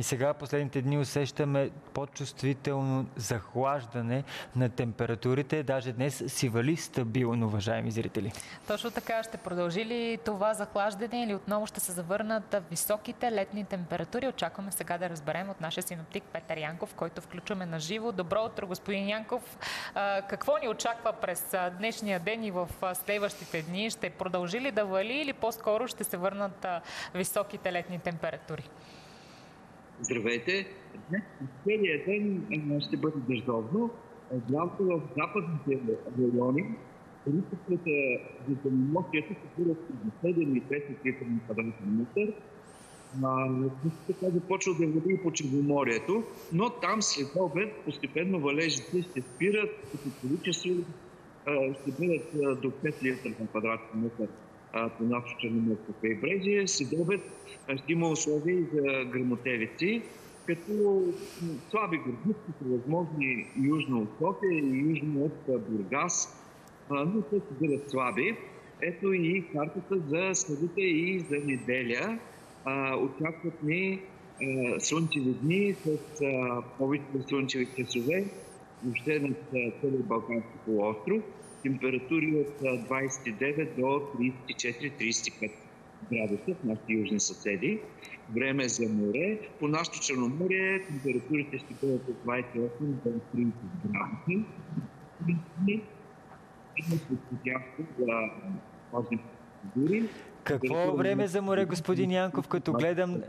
и сега последните дни усещаме по-чувствително захлаждане на температурите. Даже днес си вали стабилно, уважаеми зрители. Точно така. Ще продължи ли това захлаждане или отново ще се завърнат високите летни температури? Очакваме сега да разберем от нашия синоптик Петър Янков, който включваме на живо. Добро утро, господин Янков. Какво ни очаква през днешния ден и в следващите дни? Ще продължи ли да вали или по-скоро ще се върнат високите летни температури? Здравейте! Днес целият ден ще бъде дъждовно. Главно в западните райони количествата за денонощието се бъдат до 7 и 5 литра на квадратен метър. Така започва да води по Черноморието, но там след обед постепенно валежите ще спират, като количество ще бъдат до 5 литра на квадратен метър по нашото Черноморско крайбрежие. След обед ще има условия и за грамотевици, като слаби са възможни южно от София и южно от Бургас, но те ще бъдат слаби. Ето и картата за следите и за неделя. Очакват ни слънчеви дни с повече слънчеви часове, въобще на целия Балкански полуостров. Температури от 29 до 34-35 градуса в нашите южни съседи. Време за море. По нашото Черноморие температурите ще бъдат от 28 до 30 градуса. Какво време за море, господин Янков, като гледам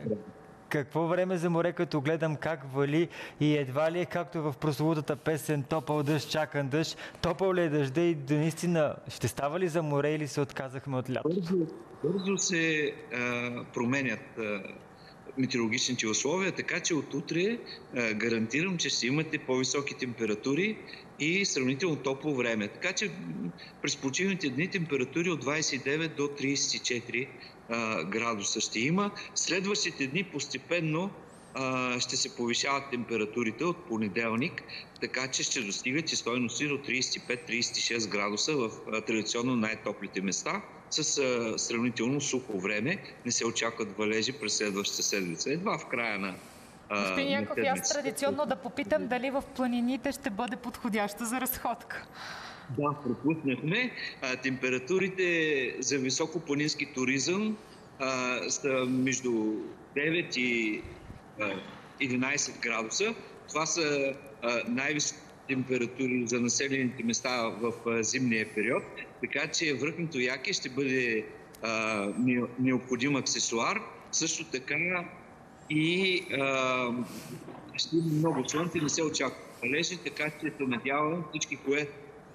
какво време за море, като гледам как вали и едва ли е както в прословутата песен Топъл дъжд, чакан дъжд. Топъл ли е дъжда и наистина ще става ли за море или се отказахме от лято? Бързо, бързо се а, променят а, метеорологичните условия, така че от утре а, гарантирам, че ще имате по-високи температури и сравнително топло време. Така че през почивните дни температури от 29 до 34 а, градуса ще има. Следващите дни постепенно а, ще се повишават температурите от понеделник, така че ще достигат и стойности до 35-36 градуса в а, традиционно най-топлите места с а, сравнително сухо време. Не се очакват валежи през следващата седмица. Едва в края на Господин Янков, аз традиционно да попитам дали в планините ще бъде подходящо за разходка. Да, пропуснахме. Температурите за високопланински туризъм са между 9 и а, 11 градуса. Това са най-високи температури за населените места в а, зимния период. Така че връхното яке ще бъде а, необходим аксесуар. Също така и а, ще има много слънце, не се очаква валежи, така че се надявам всички, кое,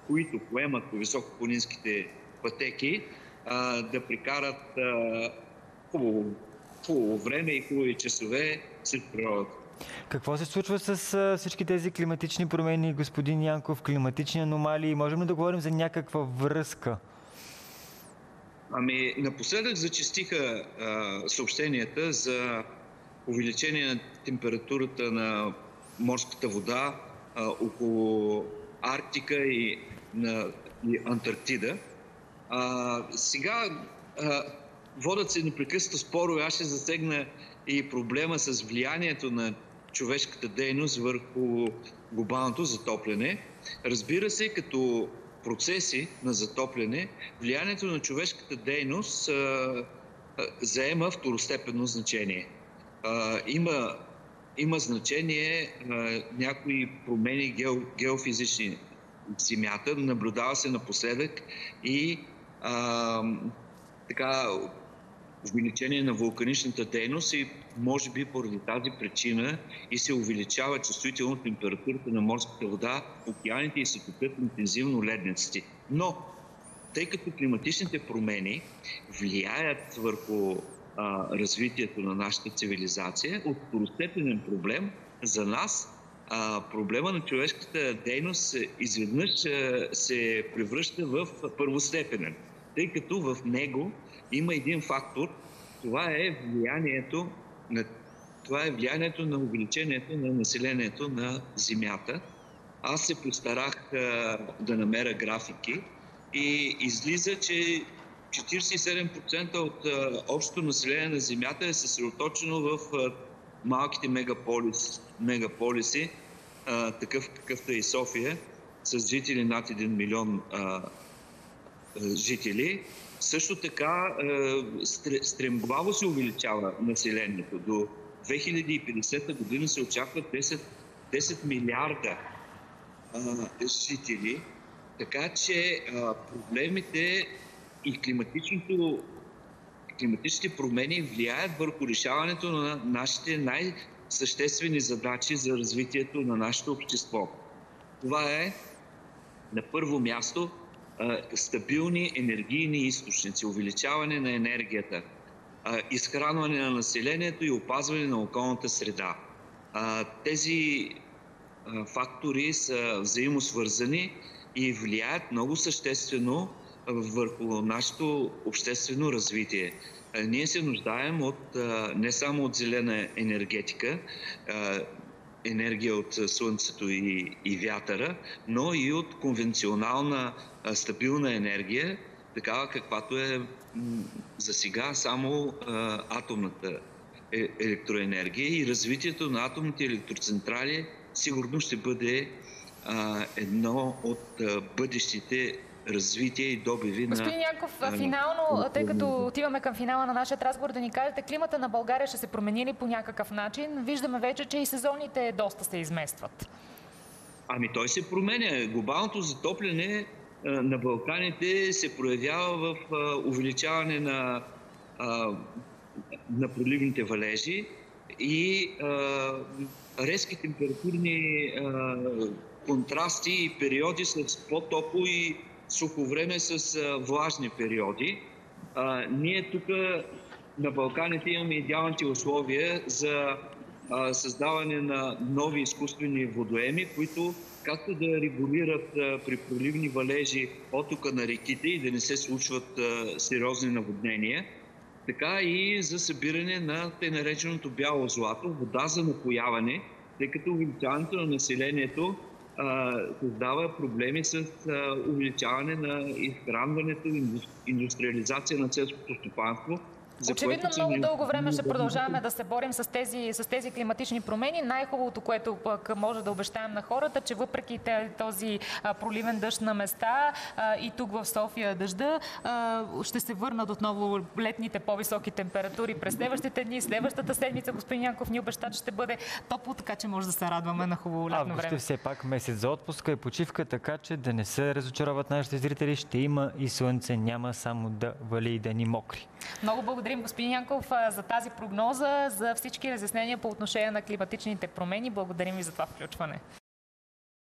които поемат по високопланинските пътеки, а, да прикарат а, хубаво, хубаво време и хубави часове след природата. Какво се случва с всички тези климатични промени, господин Янков, климатични аномалии? Можем ли да говорим за някаква връзка? Ами, напоследък зачистиха а, съобщенията за увеличение на температурата на морската вода а, около Арктика и, на, и Антарктида. А, сега а, водят се непрекъснато спорове. Аз ще засегна и проблема с влиянието на човешката дейност върху глобалното затопляне. Разбира се, като процеси на затопляне, влиянието на човешката дейност а, а, заема второстепенно значение а, има, има значение а, някои промени гео, геофизични Земята. Наблюдава се напоследък и а, така увеличение на вулканичната дейност и може би поради тази причина и се увеличава чувствително температурата на морската вода, океаните и се топят интензивно ледниците. Но, тъй като климатичните промени влияят върху а, развитието на нашата цивилизация, от второстепенен проблем за нас а, проблема на човешката дейност изведнъж а, се превръща в първостепенен, тъй като в него има един фактор, това е влиянието на това е влиянието на увеличението на населението на Земята. Аз се постарах а, да намеря графики и излиза, че 47% от а, общото население на Земята е съсредоточено в а, малките мегаполис, мегаполиси, а, такъв какъвто е и София, с жители над 1 милион а, жители, също така стремглаво се увеличава населението. До 2050 година се очакват 10, 10 милиарда а, жители. Така че а, проблемите и климатичното, климатичните промени влияят върху решаването на нашите най-съществени задачи за развитието на нашето общество. Това е на първо място стабилни енергийни източници, увеличаване на енергията, изхранване на населението и опазване на околната среда. Тези фактори са взаимосвързани и влияят много съществено върху нашето обществено развитие. Ние се нуждаем от, не само от зелена енергетика, енергия от слънцето и, и вятъра, но и от конвенционална стабилна енергия, такава каквато е за сега само атомната е, електроенергия и развитието на атомните електроцентрали сигурно ще бъде едно от бъдещите развитие и добиви Господин на... Янков, финално, тъй като отиваме към финала на нашия разговор, да ни кажете, климата на България ще се промени ли по някакъв начин? Виждаме вече, че и сезоните доста се изместват. Ами той се променя. Глобалното затопляне на Балканите се проявява в увеличаване на, на проливните валежи и резки температурни контрасти и периоди с по-топло и сухо време с влажни периоди. ние тук на Балканите имаме идеалните условия за създаване на нови изкуствени водоеми, които както да регулират при проливни валежи отока на реките и да не се случват сериозни наводнения, така и за събиране на те нареченото бяло злато, вода за напояване, тъй като увеличаването на населението създава проблеми с увеличаване на изхранването, индустриализация на селското стопанство, за Очевидно много ни... дълго време ще продължаваме да се борим с тези, с тези климатични промени. Най-хубавото, което пък може да обещаем на хората, че въпреки този проливен дъжд на места и тук в София дъжда, ще се върнат отново летните по-високи температури през следващите дни, следващата седмица. Господин Янков ни обеща, че ще бъде топло, така че може да се радваме на хубаво летно време. Август все пак месец за отпуска и почивка, така че да не се разочароват нашите зрители. Ще има и слънце, няма само да вали и да ни мокри. Много благодарим, господин Янков, за тази прогноза, за всички разяснения по отношение на климатичните промени. Благодарим ви за това включване.